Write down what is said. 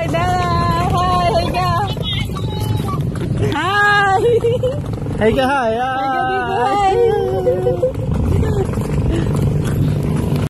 Hi, Dana! Hi, Higa! Hi! Hey ka, hi. Hi!